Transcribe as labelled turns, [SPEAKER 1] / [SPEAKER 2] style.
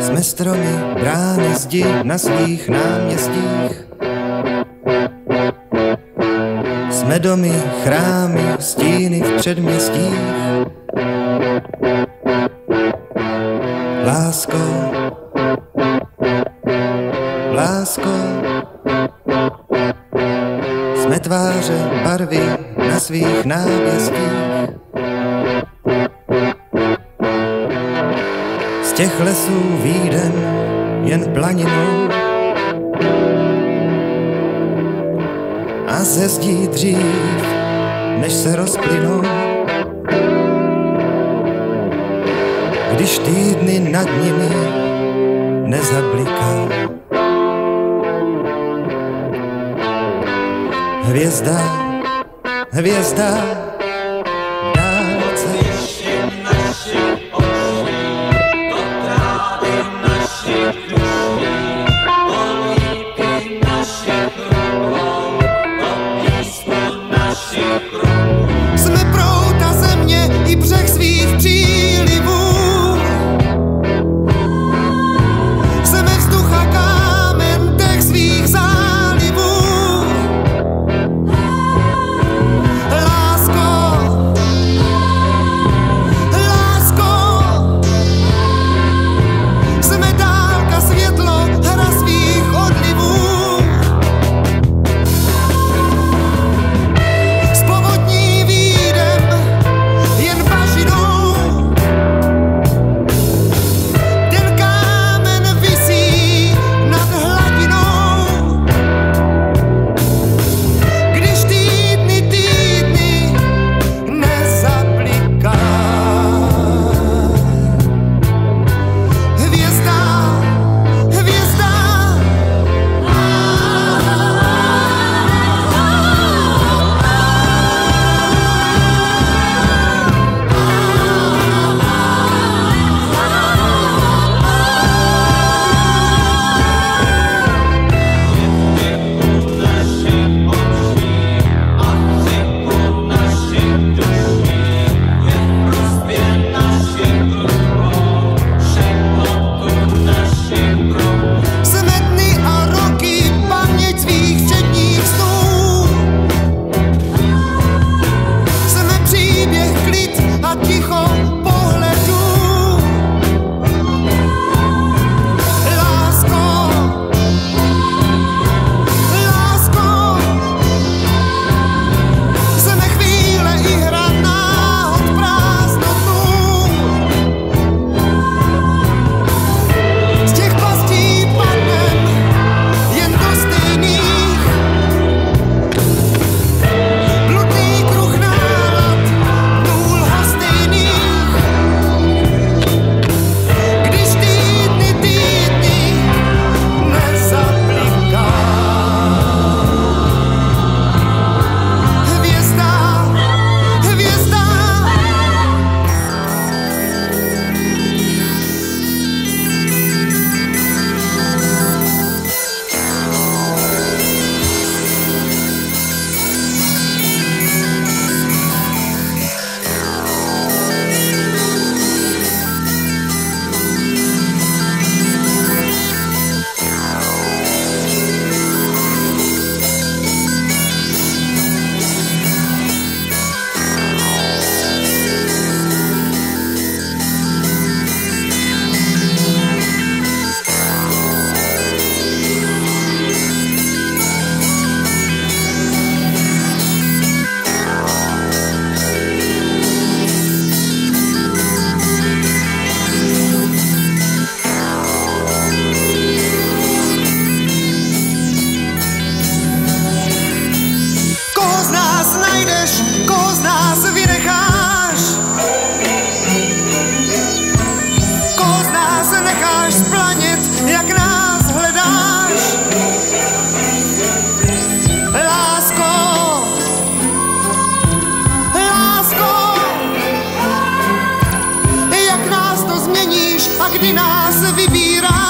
[SPEAKER 1] Jsme stromy, brány zdi na svých náměstích. Jsme domy, chrámy, stíny v předměstích. Tváře, barvy na svých náměstích. Z těch lesů výjdem jen planinou a ze zdí dřív, než se rozplynou. Když týdny nad nimi nezabliká. Звезда, звезда, ogni di